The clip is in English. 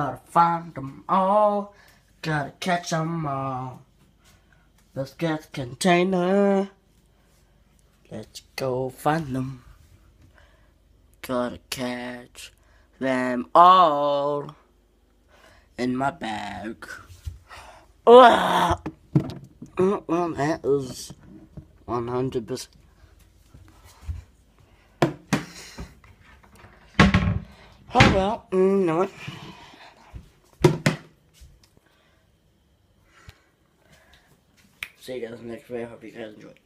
Gotta find them all. Gotta catch them all. Let's get the container. Let's go find them. Gotta catch them all in my bag. Ugh. Oh, Well, that is 100%. Oh well, mm, no. See you guys in the next video. Hope you guys enjoyed.